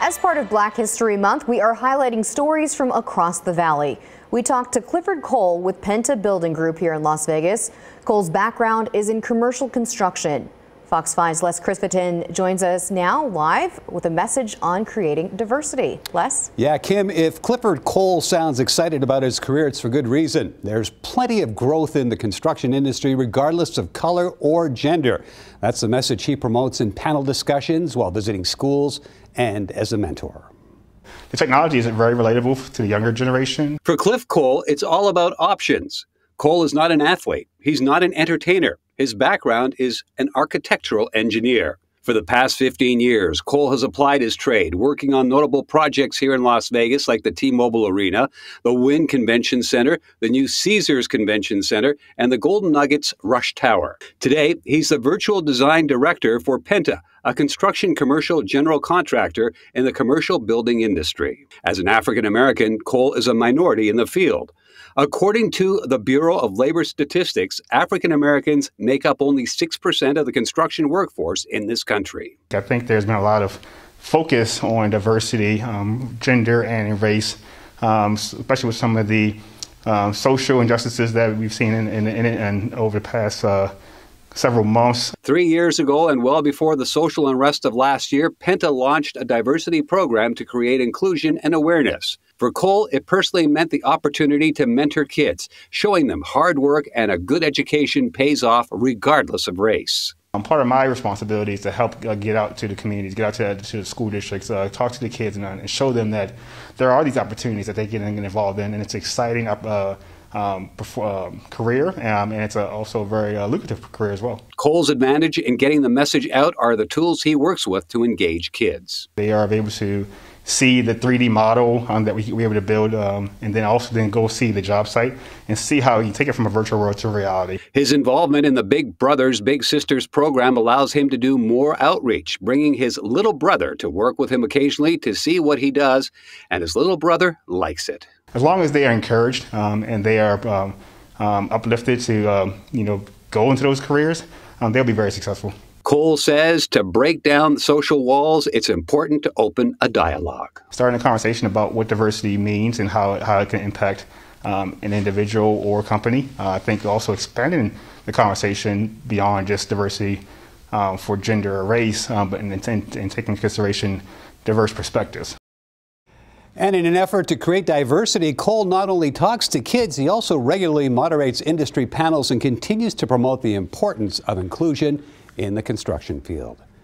As part of Black History Month, we are highlighting stories from across the valley. We talked to Clifton Cole with Penta Building Group here in Las Vegas. Cole's background is in commercial construction. Fox 5's Les Krifaton joins us now live with a message on creating diversity. Les? Yeah, Kim, if Clifton Cole sounds excited about his career, it's for good reason. There's plenty of growth in the construction industry, regardless of color or gender. That's the message he promotes in panel discussions while visiting schools and as a mentor. The technology isn't very relatable to the younger generation. For Cliff Cole, it's all about options. Cole is not an athlete. He's not an entertainer. His background is an architectural engineer. For the past 15 years, Cole has applied his trade, working on notable projects here in Las Vegas, like the T Mobile Arena, the Wynn Convention Center, the new Caesars Convention Center, and the Golden Nugget's Rush Tower. Today, he's the virtual design director for Penta, a construction commercial general contractor in the commercial building industry. As an African American, Cole is a minority in the field. According to the Bureau of Labor Statistics, African Americans make up only 6% of the construction workforce in this country. I think there's been a lot of focus on diversity, um, gender, and race, um, especially with some of the um, social injustices that we've seen in, in, in, in over the past uh, several months. Three years ago, and well before the social unrest of last year, Penta launched a diversity program to create inclusion and awareness. For Cole, it personally meant the opportunity to mentor kids, showing them hard work and a good education pays off regardless of race. Um, part of my responsibility is to help uh, get out to the communities, get out to, to the school districts, uh, talk to the kids, and, uh, and, show them that there are these opportunities that they can get involved in, and it's exciting. Uh, um, uh, career, um, and it's a, also a very uh, lucrative career as well. Cole's advantage in getting the message out are the tools he works with to engage kids. They are able to see the 3D model um, that we were able to build, um, and then also then go see the job site and see how you take it from a virtual world to reality. His involvement in the Big Brothers Big Sisters program allows him to do more outreach, bringing his little brother to work with him occasionally to see what he does, and his little brother likes it as long as they are encouraged um, and they are um, um, uplifted to um, you know go into those careers, um, they'll be very successful. Cole says to break down social walls, it's important to open a dialogue. Starting a conversation about what diversity means and how, how it can impact um, an individual or company. Uh, I think also expanding the conversation beyond just diversity um, for gender or race, um, but in, in, in taking into consideration diverse perspectives. And in an effort to create diversity, Cole not only talks to kids, he also regularly moderates industry panels and continues to promote the importance of inclusion in the construction field.